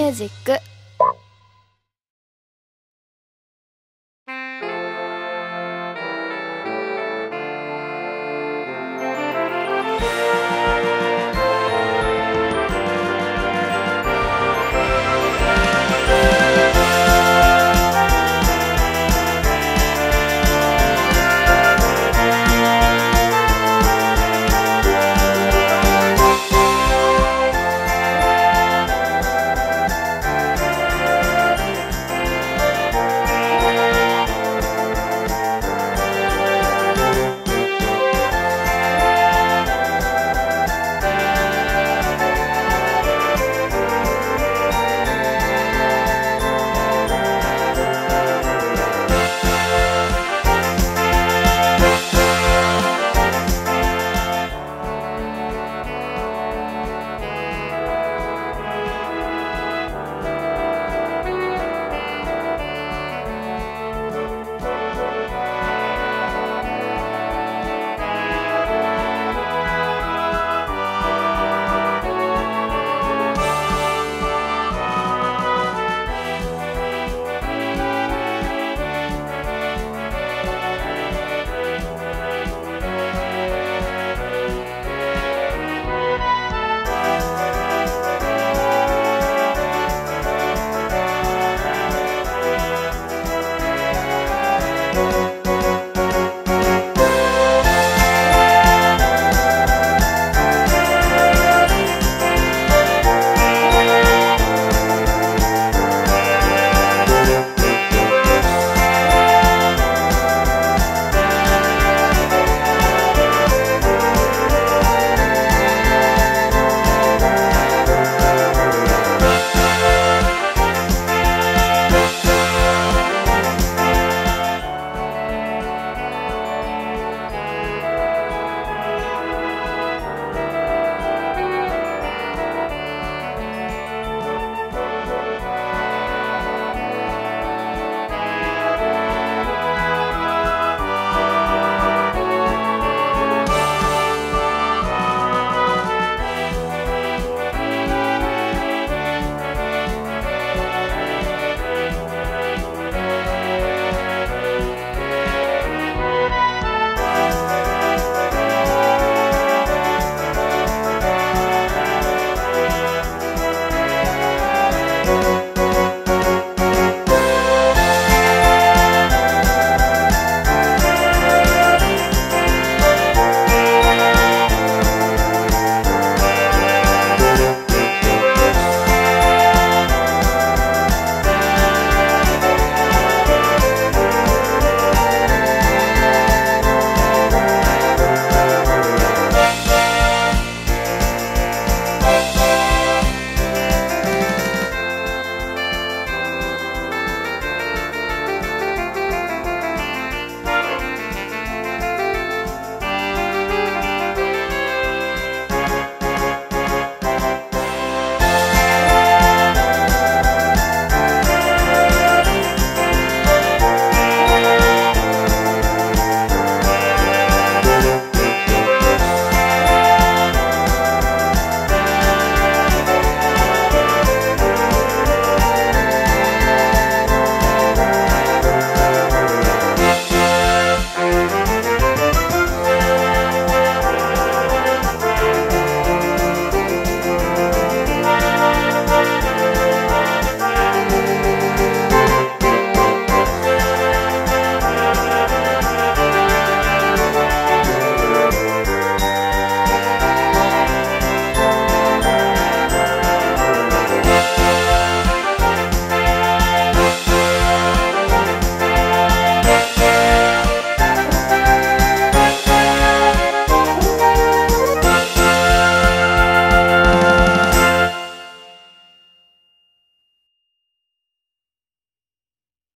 ミュージック